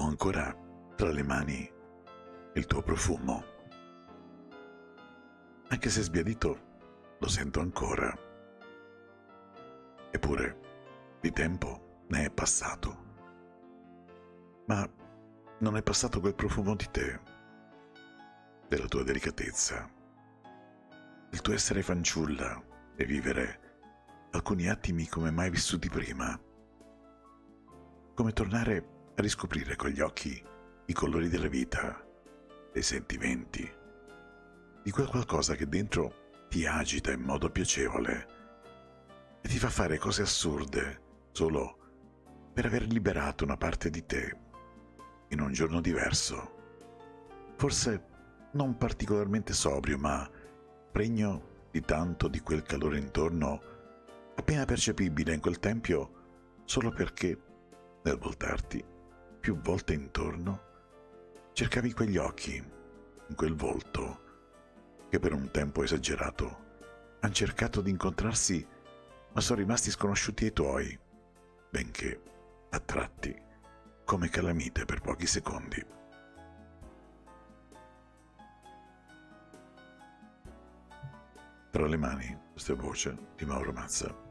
Ho ancora tra le mani il tuo profumo. Anche se sbiadito, lo sento ancora. Eppure, di tempo ne è passato. Ma non è passato quel profumo di te, della tua delicatezza, il tuo essere fanciulla e vivere alcuni attimi come mai vissuti prima. Come tornare a riscoprire con gli occhi i colori della vita, dei sentimenti, di quel qualcosa che dentro ti agita in modo piacevole e ti fa fare cose assurde solo per aver liberato una parte di te in un giorno diverso. Forse non particolarmente sobrio, ma pregno di tanto di quel calore intorno, appena percepibile in quel tempio, solo perché, nel voltarti più volte intorno, cercavi quegli occhi, in quel volto, che per un tempo esagerato hanno cercato di incontrarsi, ma sono rimasti sconosciuti ai tuoi, benché attratti come calamite per pochi secondi. Tra le mani, questa voce di Mauro Mazza.